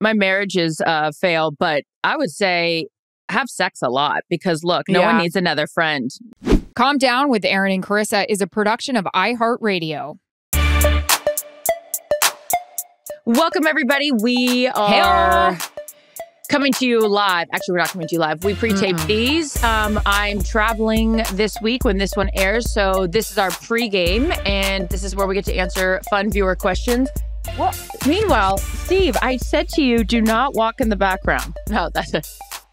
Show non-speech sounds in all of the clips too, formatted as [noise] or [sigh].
my marriages uh, fail, but I would say have sex a lot because look, no Yeah. one needs another friend. Calm Down with Erin and Charissa is a production of iHeartRadio. Welcome, everybody. We are coming to you live. Actually, we're not coming to you live. We pre-taped these. Um, I'm traveling this week when this one airs, so this is our pre-game, and this is where we get to answer fun viewer questions. Well, meanwhile, Steve, I said to you, do not walk in the background. [laughs] No, that's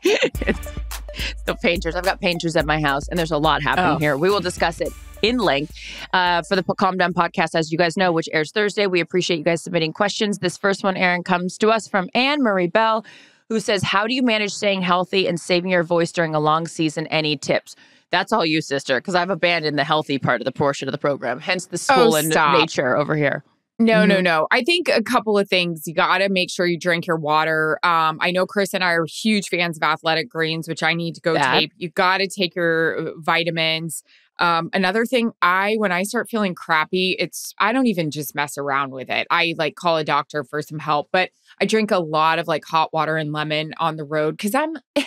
it's the painters. I've got painters at my house, and there's a lot happening Oh. here. We will discuss it in length uh, for the Calm Down podcast, as you guys know, which airs Thursday. We appreciate you guys submitting questions. This first one, Erin, comes to us from Anne Marie Bell, who says, "How do you manage staying healthy and saving your voice during a long season? Any tips?" That's all you, sister, because I've abandoned the healthy part of the portion of the program. Hence the school and stop. nature over here. No, no, Mhm. no. I think a couple of things. You got to make sure you drink your water. Um, I know Chris and I are huge fans of athletic greens, which I need to go That. tape. You got to take your uh, vitamins. Um, another thing, I when I start feeling crappy, it's I don't even just mess around with it. I like call a doctor for some help, but I drink a lot of like hot water and lemon on the road because I'm [laughs] I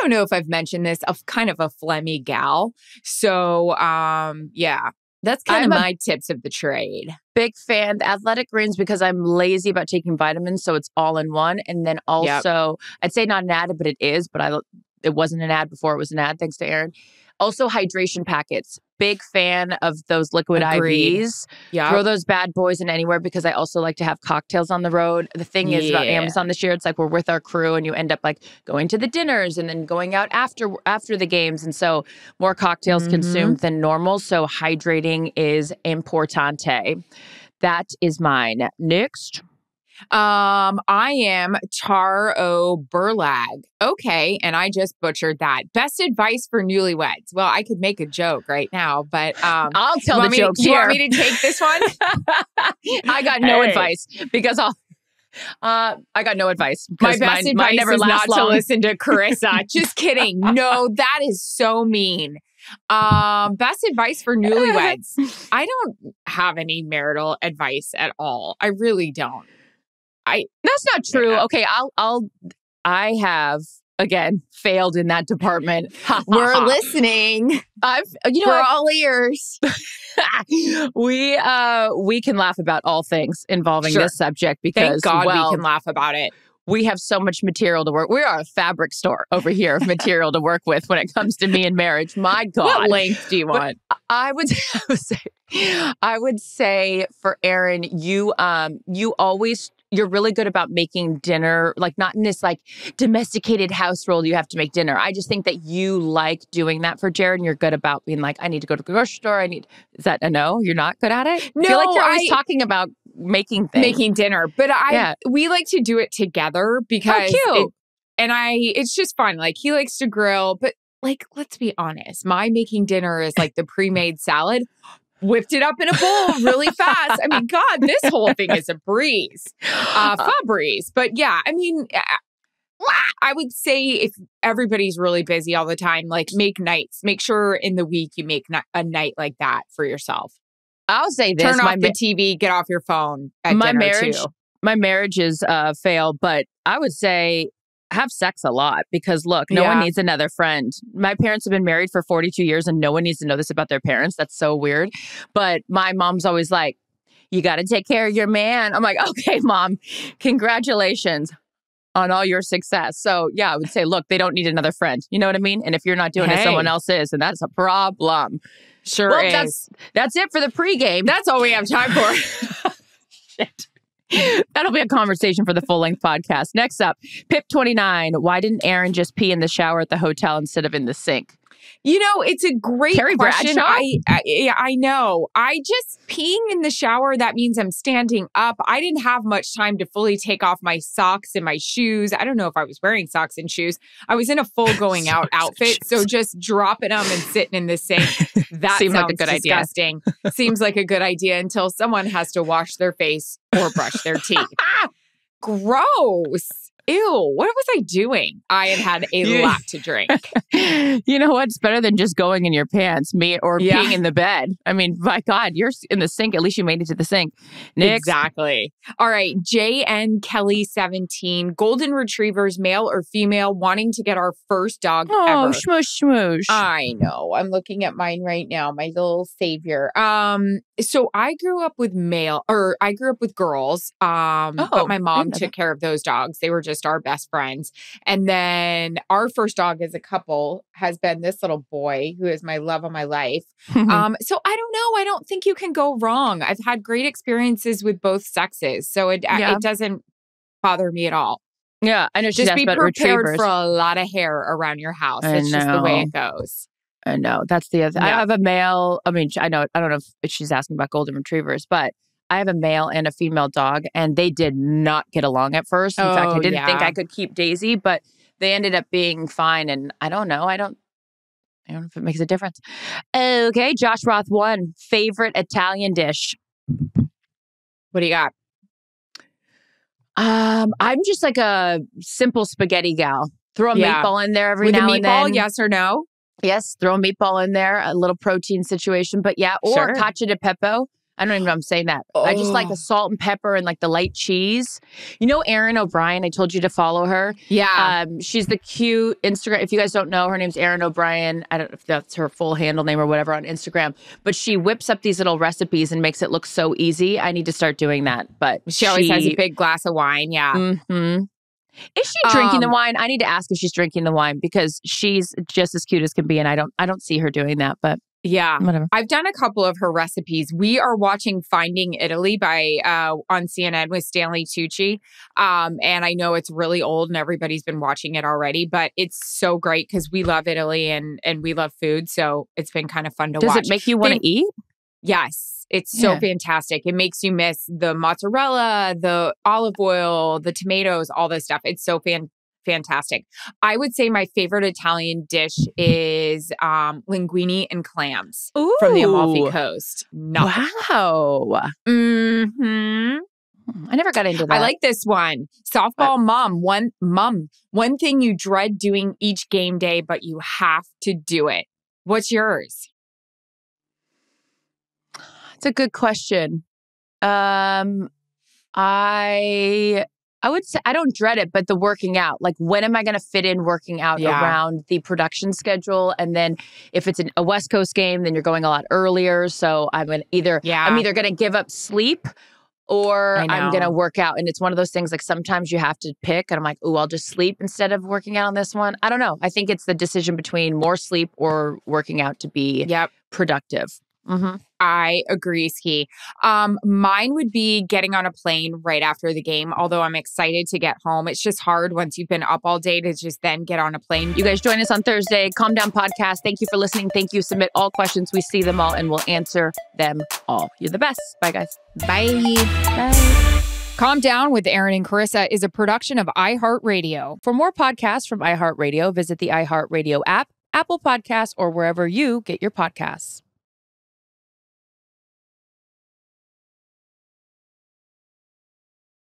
don't know if I've mentioned this, of kind of a phlegmy gal. So um, yeah, that's kind I'm of my tips of the trade. big fan athletic greens because i'm lazy about taking vitamins so it's all in one and then also i'd say not an ad but it is but i it wasn't an ad before it was an ad thanks to erin also hydration packets big fan of those liquid Agreed. ivs Yeah. throw those bad boys in anywhere because i also like to have cocktails on the road the thing is about amazon this year it's like we're with our crew and you end up like going to the dinners and then going out after after the games and so more cocktails Mhm. consumed than normal so hydrating is importante that is mine next Um, I am Taro Burlag. Okay, and I just butchered that. Best advice for newlyweds. Well, I could make a joke right now, but um, i'll tell the jokes you want me to take this one? [laughs] i got no Hey. advice because i'll uh, I got no advice. My best mine, mine advice never is not lasts to listen to Charissa. [laughs] just kidding. No, that is so mean. Um, best advice for [laughs] newlyweds. I don't have any marital advice at all. I really don't. That's not true. Yeah. Okay, I'll I'll I have again failed in that department. [laughs] We're listening. I've you know We're all ears. [laughs] we uh we can laugh about all things involving Sure. this subject because Thank God well, we can laugh about it. We have so much material to work. We are a fabric store over here of [laughs] material to work with when it comes to me and marriage. My God. What length do you But- want? I would, [laughs] I would say, I would say for Erin, you um you always you're really good about making dinner, like not in this like domesticated house role. You have to make dinner. I just think that you like doing that for Jared, and you're good about being like, I need to go to the grocery store. I need. Is that a no? You're not good at it. I feel like No, you're always I- talking about making making dinner but i Yeah. we like to do it together because cute. it- and i it's just fun like he likes to grill but like let's be honest my making dinner is like the pre-made salad whipped it up in a bowl really [laughs] fast i mean god this whole thing is a breeze uh fun breeze but yeah i mean uh, I would say if everybody's really busy all the time, like make nights. Make sure in the week you make a night like that for yourself. I'll say this: Turn my off the TV, get off your phone at my marriage too. my marriages uh fail but i would say have sex a lot because look no one needs another friend. My parents have been married for 42 years and no one needs to know this about their parents. That's so weird. But my mom's always like you got to take care of your man. I'm like [laughs] okay mom. Congratulations on all your success. So yeah i would say look they don't need another friend. You know what i mean? And if you're not doing it someone else is and that's a problem Sure well is. that's that's it for the pregame That's all we have time for. [laughs] Shit. That'll be a conversation for the full length podcast. Next up, Pip29. Why didn't Erin just pee in the shower at the hotel instead of in the sink? You know, it's a great Carrie question. I, I yeah, I know. I just peeing in the shower. That means I'm standing up. I didn't have much time to fully take off my socks and my shoes. I don't know if I was wearing socks and shoes. I was in a full [laughs] going out outfit, so just dropping them and sitting in the sink. [laughs] That Seemed like a good idea. disgusting. Seems like a good idea until someone has to wash their face or brush their teeth. [laughs] Gross. Ew, what was I doing? I had had a [laughs] You- lot to drink. [laughs] you know what's better than just going in your pants, me or Yeah. peeing in the bed? I mean, my God, you're in the sink. At least you made it to the sink. Next, Exactly. All right. JN Kelly 17, golden retrievers, male or female, wanting to get our first dog oh, ever. shmoosh, shmoosh. I know. I'm looking at mine right now, my little savior. Um, so I grew up with male or I grew up with girls. Um, Oh, but my mom took care of those dogs. They were just our best friends. And then our first dog as a couple has been this little boy who is my love of my life. [laughs] Um, so I don't know. I don't think you can go wrong. I've had great experiences with both sexes. So it Yeah. it doesn't bother me at all. yeah, I know Just be prepared retrievers. for a lot of hair around your house. I It's just the way it goes. I know that's the other. I have a male. I mean, I know. I don't know if she's asking about golden retrievers, but I have a male and a female dog, and they did not get along at first. In fact, I Oh, didn't think. I could keep Daisy, but they ended up being fine. And I don't know. I don't. I don't know if it makes a difference. Okay, Josh Roth one favorite Italian dish. What do you got? Um, I'm just like a simple spaghetti gal. Throw a Yeah. meatball in there every With a now and meatball, then. yes or no? Yes, throw a meatball in there, a little protein situation. But yeah, or Sure. cacio de pepe. I don't even know if I'm saying that. I just like Oh. the salt and pepper and like the light cheese. You know, Erin O'Brien, I told you to follow her. Yeah. Um, she's the cute Instagram. If you guys don't know, her name's Erin O'Brien. I don't know if that's her full handle name or whatever on Instagram, but she whips up these little recipes and makes it look so easy. I need to start doing that. But she always has a big glass of wine. Yeah. hmm Is she drinking the Um, wine? I need to ask if she's drinking the wine because she's just as cute as can be, and I don't, I don't see her doing that. But Yeah. whatever. I've done a couple of her recipes. We are watching Finding Italy by uh, on CNN with Stanley Tucci, um, and I know it's really old and everybody's been watching it already, but it's so great because we love Italy and and we love food, so it's been kind of fun to Does watch. it make you want to eat? yes, it's so Yeah. fantastic. It makes you miss the mozzarella, the olive oil, the tomatoes, all this stuff. It's so fan fantastic. I would say my favorite Italian dish is um, linguine and clams from the Amalfi Coast. No. Wow. hmm I never got into that. I like this one. Softball mom. One mom. One thing you dread doing each game day, but you have to do it. What's yours? It's a good question. Um, I I would say I don't dread it, but the working out. Like, when am I going to fit in working out Yeah. around the production schedule? And then, if it's an, a West Coast game, then you're going a lot earlier. So I'm gonna either Yeah. I'm either going to give up sleep or I'm going to work out. And it's one of those things like sometimes you have to pick, and I'm like, oh, I'll just sleep instead of working out on this one. I don't know. I think it's the decision between more sleep or working out to be Yep. productive. Mm-hmm. I agree, Ski. Um, mine would be getting on a plane right after the game, although I'm excited to get home. It's just hard once you've been up all day to just then get on a plane. You guys join us on Thursday. Calm Down Podcast. Thank you for listening. Thank you. Submit all questions. We see them all and we'll answer them all. You're the best. Bye, guys. Bye. Bye. Calm Down with Erin and Charissa is a production of iHeartRadio. For more podcasts from iHeartRadio, visit the iHeartRadio app, Apple Podcasts, or wherever you get your podcasts.